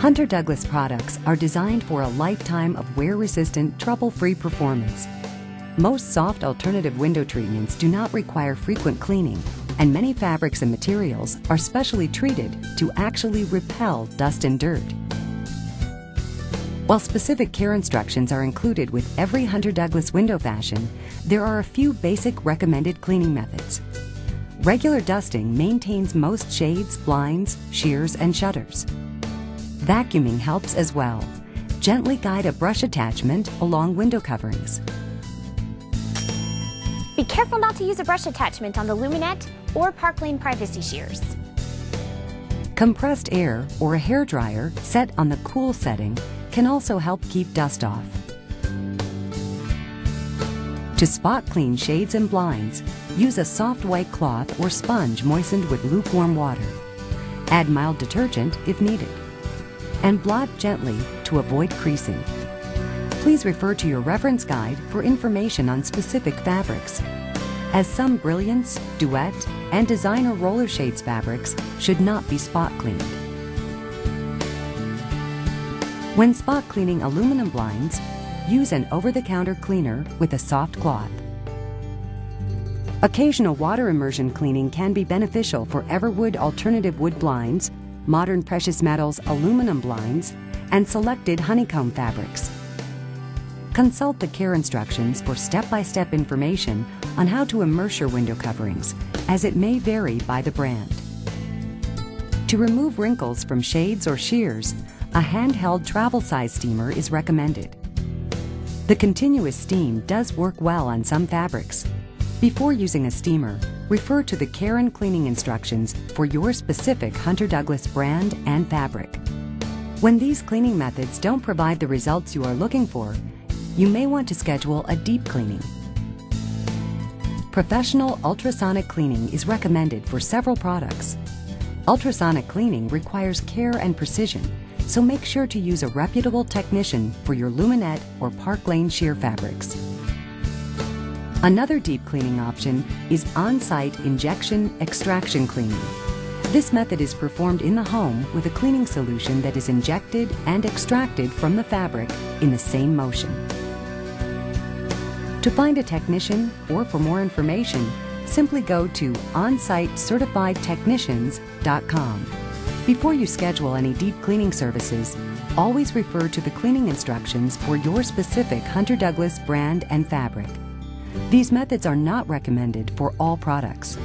Hunter Douglas products are designed for a lifetime of wear-resistant, trouble-free performance. Most soft alternative window treatments do not require frequent cleaning, and many fabrics and materials are specially treated to actually repel dust and dirt. While specific care instructions are included with every Hunter Douglas window fashion, there are a few basic recommended cleaning methods. Regular dusting maintains most shades, blinds, sheers, and shutters. Vacuuming helps as well. Gently guide a brush attachment along window coverings. Be careful not to use a brush attachment on the luminette or Park Lane privacy sheers. Compressed air or a hair dryer set on the cool setting can also help keep dust off. To spot clean shades and blinds, use a soft white cloth or sponge moistened with lukewarm water. Add mild detergent if needed. And blot gently to avoid creasing. Please refer to your reference guide for information on specific fabrics, as some Brilliance, Duet, and Designer Roller Shades fabrics should not be spot cleaned. When spot cleaning aluminum blinds, use an over-the-counter cleaner with a soft cloth. Occasional water immersion cleaning can be beneficial for Everwood alternative wood blinds, modern precious metals aluminum blinds, and selected honeycomb fabrics. Consult the care instructions for step-by-step -step information on how to immerse your window coverings, as it may vary by the brand. To remove wrinkles from shades or sheers, a handheld travel size steamer is recommended. The continuous steam does work well on some fabrics. Before using a steamer, refer to the care and cleaning instructions for your specific Hunter Douglas brand and fabric. When these cleaning methods don't provide the results you are looking for, you may want to schedule a deep cleaning. Professional ultrasonic cleaning is recommended for several products. Ultrasonic cleaning requires care and precision so make sure to use a reputable technician for your luminette or Park Lane sheer fabrics. Another deep cleaning option is on-site injection extraction cleaning. This method is performed in the home with a cleaning solution that is injected and extracted from the fabric in the same motion. To find a technician or for more information, simply go to onsitecertifiedtechnicians.com. Before you schedule any deep cleaning services, always refer to the cleaning instructions for your specific Hunter Douglas brand and fabric. These methods are not recommended for all products.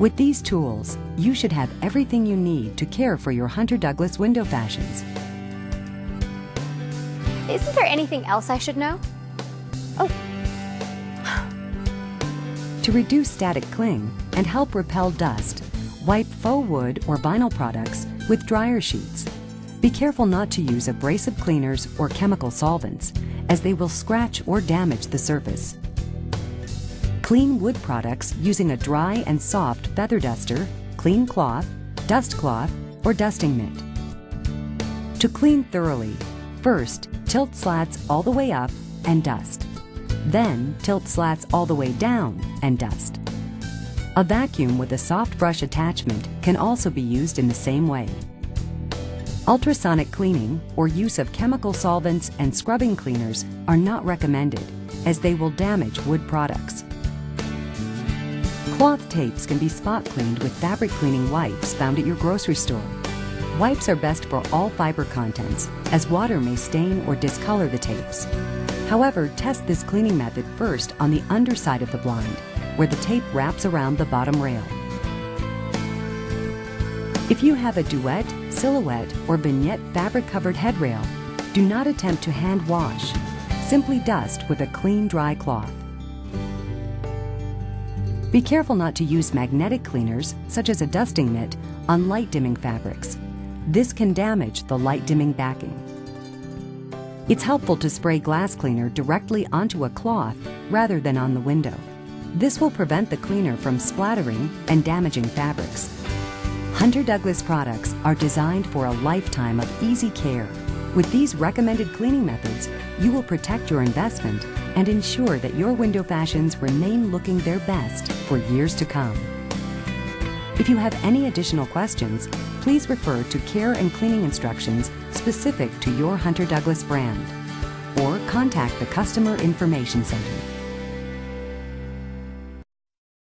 With these tools, you should have everything you need to care for your Hunter Douglas window fashions. Isn't there anything else I should know? Oh. to reduce static cling and help repel dust, Wipe faux wood or vinyl products with dryer sheets. Be careful not to use abrasive cleaners or chemical solvents, as they will scratch or damage the surface. Clean wood products using a dry and soft feather duster, clean cloth, dust cloth, or dusting mitt. To clean thoroughly, first tilt slats all the way up and dust. Then tilt slats all the way down and dust. A vacuum with a soft brush attachment can also be used in the same way. Ultrasonic cleaning or use of chemical solvents and scrubbing cleaners are not recommended as they will damage wood products. Cloth tapes can be spot cleaned with fabric cleaning wipes found at your grocery store. Wipes are best for all fiber contents as water may stain or discolor the tapes. However, test this cleaning method first on the underside of the blind where the tape wraps around the bottom rail. If you have a duet, silhouette, or vignette fabric-covered headrail, do not attempt to hand wash. Simply dust with a clean, dry cloth. Be careful not to use magnetic cleaners, such as a dusting mitt, on light dimming fabrics. This can damage the light dimming backing. It's helpful to spray glass cleaner directly onto a cloth rather than on the window. This will prevent the cleaner from splattering and damaging fabrics. Hunter Douglas products are designed for a lifetime of easy care. With these recommended cleaning methods, you will protect your investment and ensure that your window fashions remain looking their best for years to come. If you have any additional questions, please refer to care and cleaning instructions specific to your Hunter Douglas brand or contact the Customer Information Center.